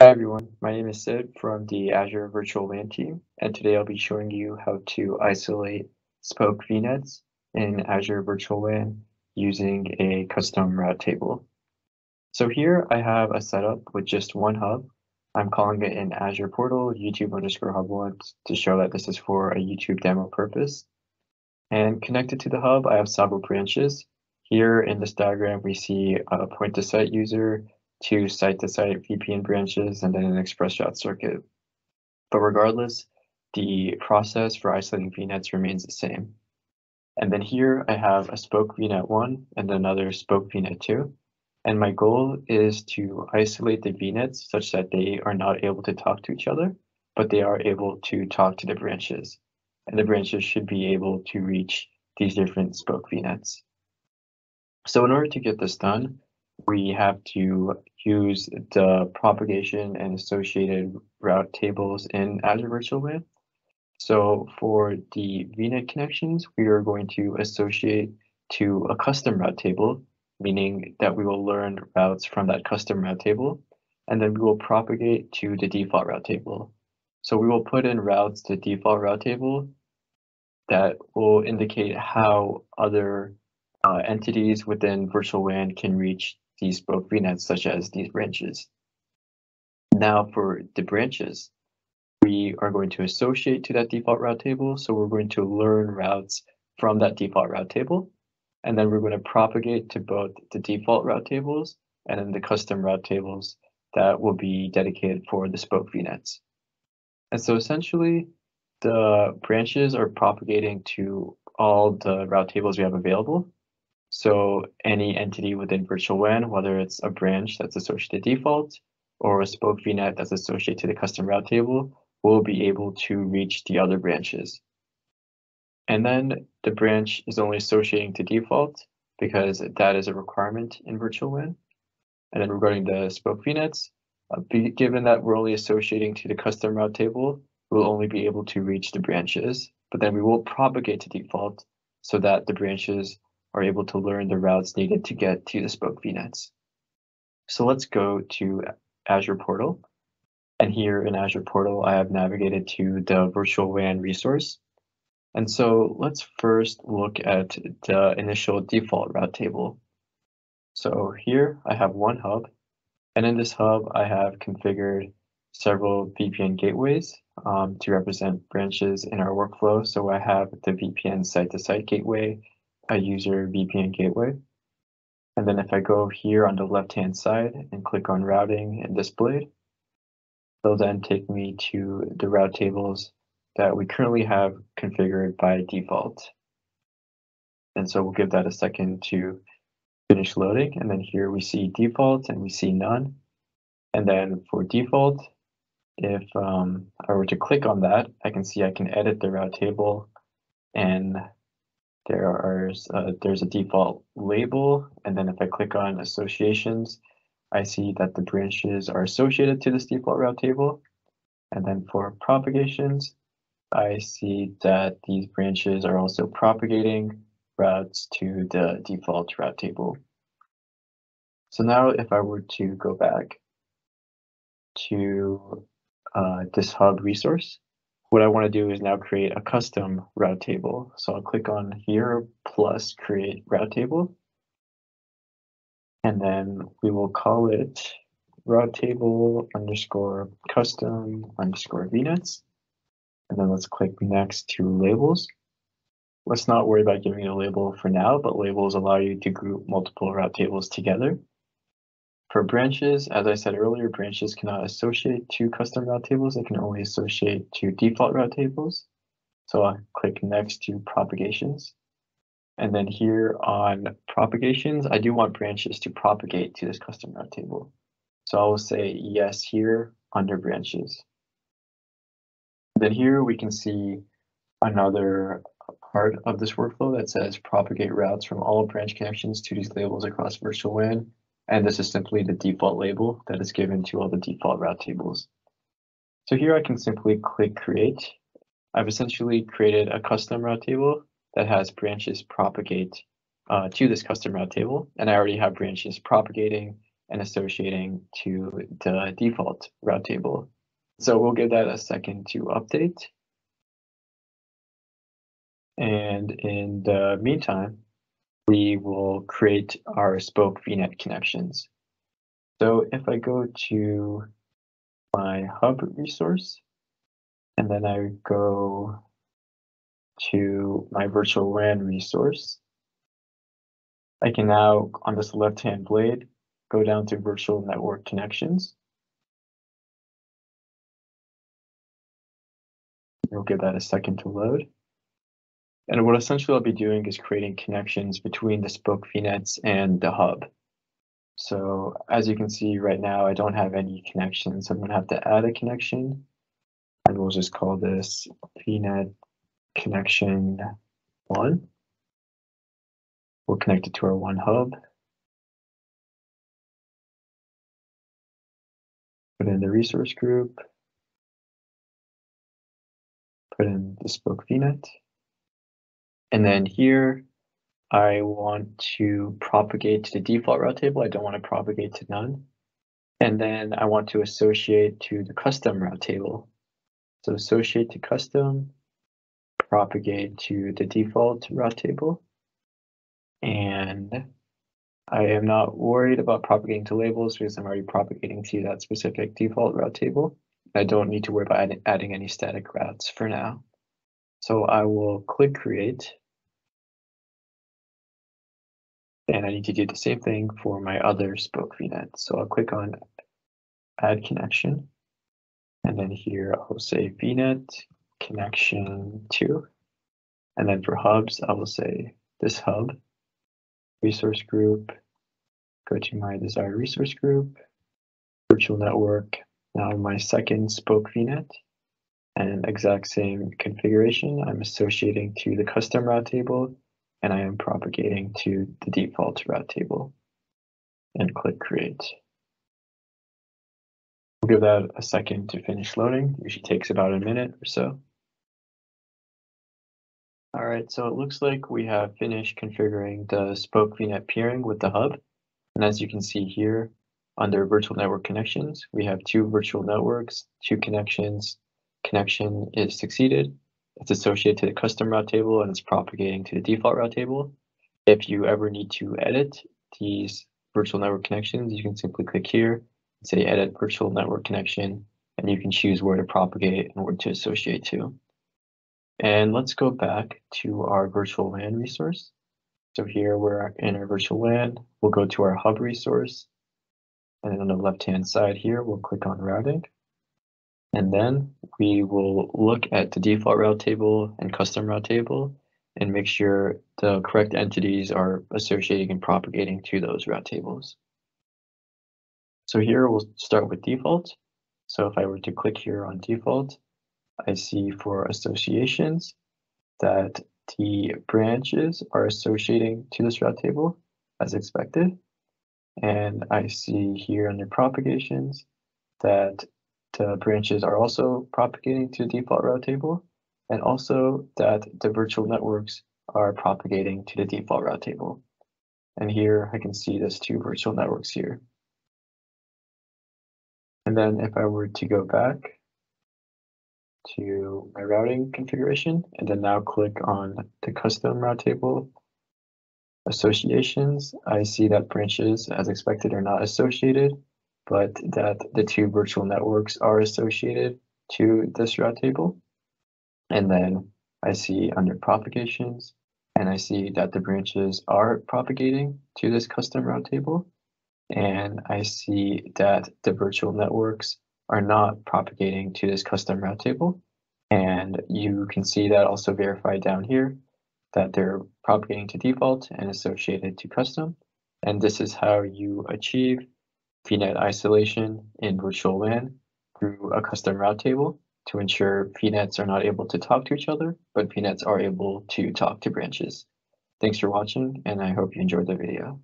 Hi everyone, my name is Sid from the Azure Virtual WAN team, and today I'll be showing you how to isolate Spoke VNets in Azure Virtual WAN using a custom route table. So here I have a setup with just one hub. I'm calling it an Azure portal YouTube underscore hub one to show that this is for a YouTube demo purpose. And connected to the hub, I have several branches. Here in this diagram, we see a point to site user, two site-to-site VPN branches, and then an express route circuit. But regardless, the process for isolating VNets remains the same. And then here I have a spoke VNet 1 and another spoke VNet 2. And my goal is to isolate the VNets such that they are not able to talk to each other, but they are able to talk to the branches. And the branches should be able to reach these different spoke VNets. So in order to get this done, we have to use the propagation and associated route tables in Azure Virtual WAN. So for the VNet connections, we are going to associate to a custom route table, meaning that we will learn routes from that custom route table, and then we will propagate to the default route table. So we will put in routes to default route table that will indicate how other uh, entities within virtual WAN can reach these spoke VNets, such as these branches. Now for the branches, we are going to associate to that default route table. So we're going to learn routes from that default route table. And then we're going to propagate to both the default route tables and then the custom route tables that will be dedicated for the spoke VNets. And so essentially, the branches are propagating to all the route tables we have available. So any entity within virtual WAN, whether it's a branch that's associated to default or a spoke VNet that's associated to the custom route table, will be able to reach the other branches. And then the branch is only associating to default because that is a requirement in virtual WAN. And then regarding the spoke VNets, uh, be, given that we're only associating to the custom route table, we'll only be able to reach the branches, but then we will propagate to default so that the branches are able to learn the routes needed to get to the spoke VNets. So let's go to Azure Portal. And here in Azure Portal, I have navigated to the virtual WAN resource. And so let's first look at the initial default route table. So here I have one hub, and in this hub, I have configured several VPN gateways um, to represent branches in our workflow. So I have the VPN site-to-site -site gateway, a user VPN gateway. And then if I go here on the left-hand side and click on routing and displayed, they'll then take me to the route tables that we currently have configured by default. And so we'll give that a second to finish loading. And then here we see default and we see none. And then for default, if um, I were to click on that, I can see I can edit the route table and there are uh, there's a default label, and then if I click on associations, I see that the branches are associated to this default route table. And then for propagations, I see that these branches are also propagating routes to the default route table. So now if I were to go back to uh, this hub resource, what I want to do is now create a custom route table. So I'll click on here plus create route table. And then we will call it route table underscore custom underscore VNets. And then let's click next to labels. Let's not worry about giving it a label for now, but labels allow you to group multiple route tables together. For branches, as I said earlier, branches cannot associate to custom route tables. They can only associate to default route tables. So I'll click next to propagations. And then here on propagations, I do want branches to propagate to this custom route table. So I will say yes here under branches. Then here we can see another part of this workflow that says propagate routes from all branch connections to these labels across virtual WAN and this is simply the default label that is given to all the default route tables. So here I can simply click create. I've essentially created a custom route table that has branches propagate uh, to this custom route table. And I already have branches propagating and associating to the default route table. So we'll give that a second to update. And in the meantime, we will create our Spoke VNet connections. So if I go to my hub resource, and then I go to my virtual WAN resource, I can now, on this left-hand blade, go down to virtual network connections. We'll give that a second to load. And what essentially I'll be doing is creating connections between the Spoke VNets and the hub. So as you can see right now, I don't have any connections. I'm going to have to add a connection. And we'll just call this VNet connection one. We'll connect it to our one hub. Put in the resource group. Put in the Spoke VNet. And then here, I want to propagate to the default route table. I don't want to propagate to none. And then I want to associate to the custom route table. So associate to custom, propagate to the default route table. And I am not worried about propagating to labels because I'm already propagating to that specific default route table. I don't need to worry about adding any static routes for now. So I will click create. And I need to do the same thing for my other spoke VNet. So I'll click on add connection. And then here I'll say VNet connection two. And then for hubs, I will say this hub, resource group, go to my desired resource group, virtual network, now my second spoke VNet and exact same configuration. I'm associating to the custom route table and I am propagating to the default route table and click create. We'll give that a second to finish loading. Usually takes about a minute or so. All right, so it looks like we have finished configuring the Spoke VNet peering with the hub. And as you can see here, under virtual network connections, we have two virtual networks, two connections, connection is succeeded, it's associated to the custom route table and it's propagating to the default route table. If you ever need to edit these virtual network connections, you can simply click here and say edit virtual network connection, and you can choose where to propagate and where to associate to. And let's go back to our virtual WAN resource. So here we're in our virtual WAN, we'll go to our hub resource. And on the left-hand side here, we'll click on routing. And then we will look at the default route table and custom route table and make sure the correct entities are associating and propagating to those route tables. So here we'll start with default. So if I were to click here on default, I see for associations that the branches are associating to this route table as expected. And I see here under propagations that the branches are also propagating to the default route table, and also that the virtual networks are propagating to the default route table. And here I can see there's two virtual networks here. And then if I were to go back to my routing configuration and then now click on the custom route table associations, I see that branches as expected are not associated but that the two virtual networks are associated to this route table. And then I see under propagations, and I see that the branches are propagating to this custom route table. And I see that the virtual networks are not propagating to this custom route table. And you can see that also verified down here that they're propagating to default and associated to custom. And this is how you achieve VNet isolation in virtual WAN through a custom route table to ensure VNets are not able to talk to each other, but VNets are able to talk to branches. Thanks for watching, and I hope you enjoyed the video.